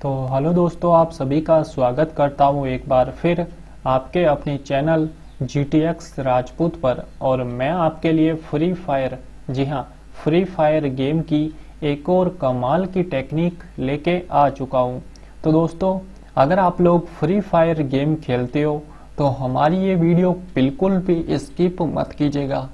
तो हेलो दोस्तों, आप सभी का स्वागत करता हूँ एक बार फिर आपके अपने channel G T X Rajput पर। और मैं आपके लिए फ्री फायर जी हाँ फ्री फायर गेम की एक और कमाल की टेक्निक लेके आ चुका हूँ। तो दोस्तों, अगर आप लोग फ्री फायर गेम खेलते हो तो हमारी ये वीडियो बिल्कुल भी स्किप मत कीजिएगा।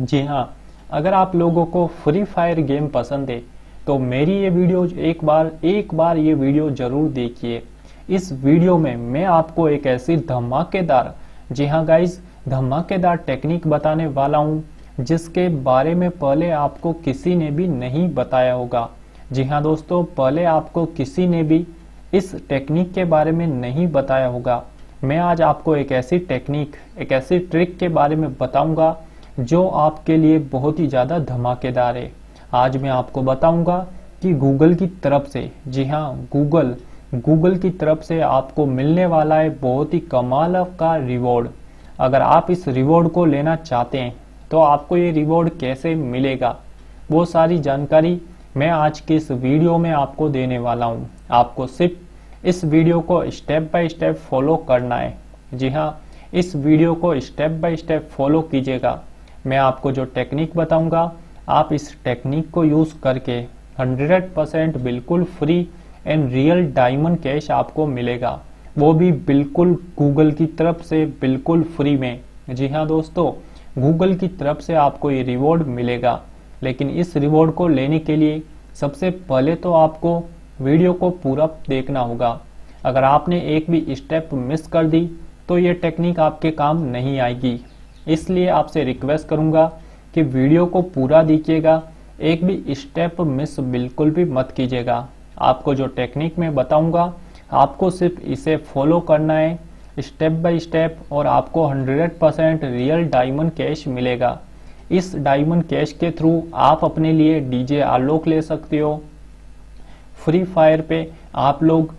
जी हाँ अगर आप लोगों को फ्री फायर गेम पसंद है तो मेरी ये वीडियो एक बार एक बार ये वीडियो ज़रूर देखिए। इस वीडियो में मैं आपको एक ऐसी धमाकेदार, जी हाँ गाइज़ धमाकेदार टेक्निक बताने वाला हूँ, जिसके बारे में पहले आपको किसी ने भी नहीं बताया होगा। जी हाँ दोस्तों, पहले आपको किसी ने भी इस टेक्निक के बारे में नहीं बताया होगा। मैं आज आपको एक ऐसी टेक्निक एक ऐसी ट्रिक के बारे में बताऊँगा, जो आपके लिए बहुत ही ज़्यादा धमाकेदार है। आज मैं आपको बताऊँगा कि गूगल की तरफ़ से, जी हाँ गूगल गूगल की तरफ़ से आपको मिलने वाला है बहुत ही कमाल का रिवॉर्ड अगर आप इस रिवॉर्ड को लेना चाहते हैं तो आपको ये रिवॉर्ड कैसे मिलेगा? वो सारी जानकारी मैं आज के इस वीडियो में आपको देने वाला हूँ। आपको सिर्फ़ इस वीडियो को स्टेप बाय स्टेप फॉलो करना है। जी हाँ इस वीडियो को स्टेप बाय स्टेप फॉलो कीजिएगा। मैं आपको जो टेक्निक बताऊँगा आप इस टेक्निक को यूज़ करके 100% बिल्कुल free and real diamond cash आपको मिलेगा। वो भी बिल्कुल गूगल की तरफ़ से बिल्कुल फ्री में। जी हाँ दोस्तों गूगल की तरफ़ से आपको ये रिवॉर्ड मिलेगा। लेकिन इस रिवॉर्ड को लेने के लिए सबसे पहले तो आपको वीडियो को पूरा देखना होगा। अगर आपने एक भी स्टेप मिस कर दी तो ये टेक्निक आपके काम नहीं आएगी। इसलिए आपसे रिक्वेस्ट करूँगा कि वीडियो को पूरा देखिएगा, एक भी स्टेप मिस बिल्कुल भी मत कीजिएगा। आपको जो टेक्निक मैं बताऊँगा, आपको सिर्फ़ इसे फॉलो करना है, स्टेप बाय स्टेप, और आपको 100% रियल डायमंड कैश मिलेगा। इस डायमंड कैश के थ्रू आप अपने लिए डीजे आलोक ले सकते हो। फ्री फायर पे आप लोग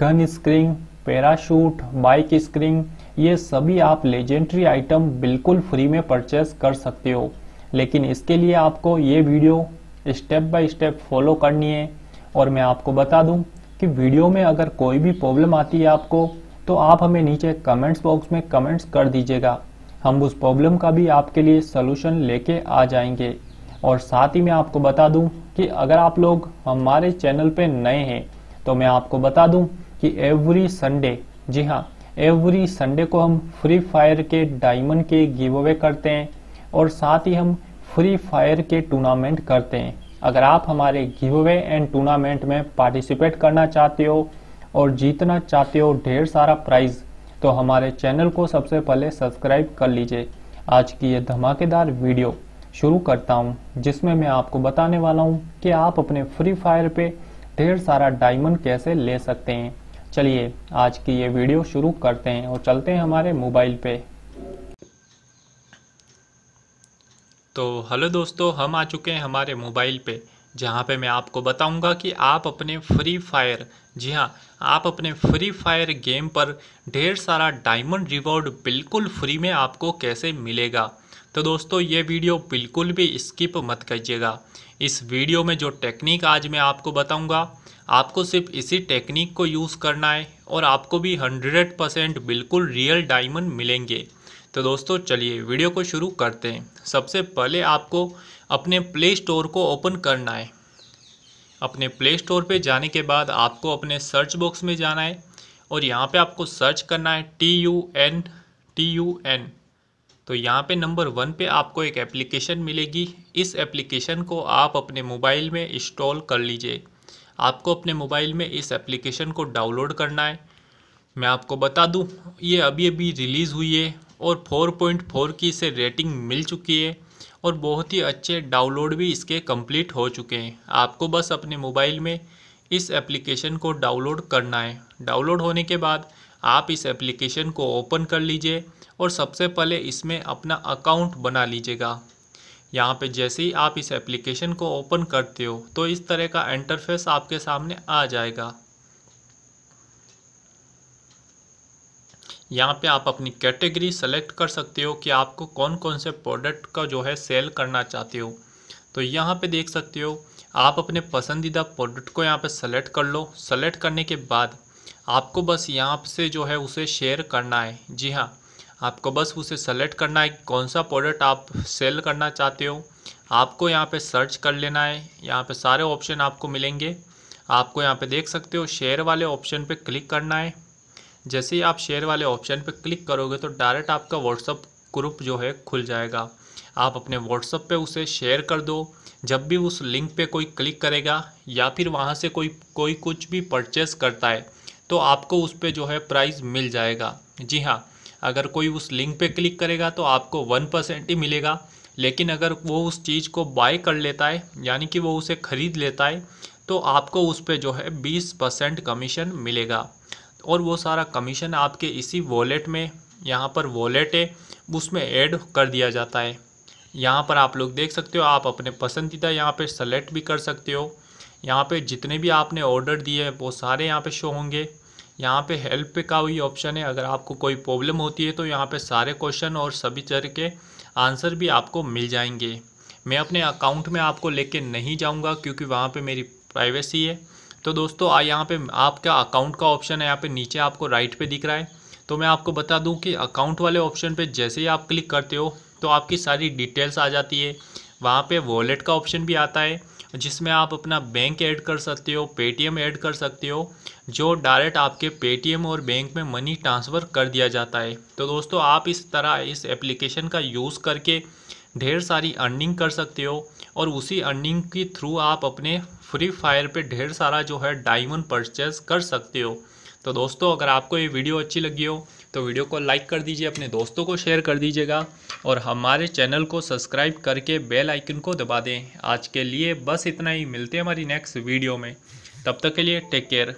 gun skin, parachute bike skin, ये सभी आप लेजेंडरी आइटम बिल्कुल फ्री में परचेस कर सकते हो। लेकिन इसके लिए आपको ये video step by step follow करनी है और मैं आपको बता दूँ कि वीडियो में अगर कोई भी प्रॉब्लम आती है आपको तो आप हमें नीचे कमेंट्स बॉक्स में कमेंट्स कर दीजिएगा। हम उस प्रॉब्लम का भी आपके लिए सोल्यूशन लेके आ जाएँगे। और साथ ही मैं आपको बता दूँ कि अगर आप लोग हमारे चैनल पे नए हैं तो मैं आपको बता दूँ कि एवरी संडे जी हाँ एवरी संडे को हम फ्री फायर के डायमंड के गिव अवे करते हैं। और साथ ही हम फ्री फायर के टूर्नामेंट करते हैं। अगर आप हमारे गिव अवे एंड टूर्नामेंट में पार्टिसिपेट करना चाहते हो और जीतना चाहते हो ढेर सारा प्राइज तो हमारे चैनल को सबसे पहले सब्सक्राइब कर लीजिए। आज की ये धमाकेदार वीडियो शुरू करता हूँ, जिसमें मैं आपको बताने वाला हूँ कि आप अपने फ्री फायर पे ढेर सारा डायमंड कैसे ले सकते हैं। चलिए आज की ये वीडियो शुरू करते हैं और चलते हैं हमारे मोबाइल पे। तो हेलो दोस्तों, हम आ चुके हैं हमारे मोबाइल पे, जहाँ पे मैं आपको बताऊँगा कि आप अपने फ्री फायर जी हाँ आप अपने फ्री फायर गेम पर ढेर सारा डायमंड रिवॉर्ड बिल्कुल फ्री में आपको कैसे मिलेगा। तो दोस्तों, ये वीडियो बिल्कुल भी स्किप मत कीजिएगा। इस वीडियो में जो टेक्निक आज मैं आपको बताऊँगा, आपको सिर्फ़ इसी टेक्निक को यूज़ करना है और आपको भी हंड्रेड परसेंट बिल्कुल रियल डायमंड मिलेंगे। तो दोस्तों, चलिए वीडियो को शुरू करते हैं। सबसे पहले आपको अपने प्ले स्टोर को ओपन करना है। अपने प्ले स्टोर पे जाने के बाद आपको अपने सर्च बॉक्स में जाना है और यहाँ पे आपको सर्च करना है T U N T U N तो यहाँ पे नंबर वन पे आपको एक एप्लीकेशन मिलेगी। इस एप्लीकेशन को आप अपने मोबाइल में इंस्टॉल कर लीजिए। आपको अपने मोबाइल में इस एप्लीकेशन को डाउनलोड करना है। मैं आपको बता दूँ, ये अभी अभी रिलीज़ हुई है। और 4.4 की इसे रेटिंग मिल चुकी है और बहुत ही अच्छे डाउनलोड भी इसके कंप्लीट हो चुके हैं। आपको बस अपने मोबाइल में इस एप्लीकेशन को डाउनलोड करना है। डाउनलोड होने के बाद आप इस एप्लीकेशन को ओपन कर लीजिए और सबसे पहले इसमें अपना अकाउंट बना लीजिएगा। यहाँ पे जैसे ही आप इस एप्लीकेशन को ओपन करते हो तो इस तरह का इंटरफेस आपके सामने आ जाएगा। यहाँ पे आप अपनी कैटेगरी सेलेक्ट कर सकते हो कि आपको कौन कौन से प्रोडक्ट का जो है सेल करना चाहते हो। तो यहाँ पे देख सकते हो, आप अपने पसंदीदा प्रोडक्ट को यहाँ पे सेलेक्ट कर लो। सेलेक्ट करने के बाद आपको बस यहाँ से जो है उसे शेयर करना है। जी हाँ आपको बस उसे सेलेक्ट करना है कौन सा प्रोडक्ट आप सेल करना चाहते हो। आपको यहाँ पे सर्च कर लेना है। यहाँ पे सारे ऑप्शन आपको मिलेंगे। आपको यहाँ पे देख सकते हो, शेयर वाले ऑप्शन पे क्लिक करना है। जैसे ही आप शेयर वाले ऑप्शन पर क्लिक करोगे तो डायरेक्ट आपका व्हाट्सअप ग्रुप जो है खुल जाएगा। आप अपने व्हाट्सअप पे उसे शेयर कर दो। जब भी उस लिंक पे कोई क्लिक करेगा या फिर वहाँ से कोई कोई कुछ भी परचेस करता है तो आपको उस पर जो है प्राइस मिल जाएगा। जी हाँ अगर कोई उस लिंक पे क्लिक करेगा तो आपको वन परसेंट ही मिलेगा। लेकिन अगर वो उस चीज़ को बाय कर लेता है, यानी कि वो उसे ख़रीद लेता है तो आपको उस पर जो है बीस परसेंट कमीशन मिलेगा। और वो सारा कमीशन आपके इसी वॉलेट में, यहाँ पर वॉलेट है, उसमें ऐड कर दिया जाता है। यहाँ पर आप लोग देख सकते हो, आप अपने पसंदीदा यहाँ पे सेलेक्ट भी कर सकते हो। यहाँ पे जितने भी आपने ऑर्डर दिए हैं, वो सारे यहाँ पे शो होंगे। यहाँ पे हेल्प का वही ऑप्शन है, अगर आपको कोई प्रॉब्लम होती है तो यहाँ पे सारे क्वेश्चन और सभी तरह के आंसर भी आपको मिल जाएँगे। मैं अपने अकाउंट में आपको लेके नहीं जाऊँगा, क्योंकि वहाँ पर मेरी प्राइवेसी है। तो दोस्तों, आ यहाँ पे आपका अकाउंट का ऑप्शन है, यहाँ पे नीचे आपको राइट पे दिख रहा है। तो मैं आपको बता दूँ कि अकाउंट वाले ऑप्शन पे जैसे ही आप क्लिक करते हो तो आपकी सारी डिटेल्स आ जाती है। वहाँ पे वॉलेट का ऑप्शन भी आता है, जिसमें आप अपना बैंक ऐड कर सकते हो पेटीएम ऐड कर सकते हो, जो डायरेक्ट आपके पेटीएम और बैंक में मनी ट्रांसफ़र कर दिया जाता है। तो दोस्तों, आप इस तरह इस एप्लीकेशन का यूज़ करके ढेर सारी अर्निंग कर सकते हो और उसी अर्निंग के थ्रू आप अपने फ्री फायर पे ढेर सारा जो है डायमंड परचेज कर सकते हो। तो दोस्तों, अगर आपको ये वीडियो अच्छी लगी हो तो वीडियो को लाइक कर दीजिए, अपने दोस्तों को शेयर कर दीजिएगा और हमारे चैनल को सब्सक्राइब करके बेल आइकन को दबा दें। आज के लिए बस इतना ही। मिलते हैं हमारी नेक्स्ट वीडियो में। तब तक के लिए टेक केयर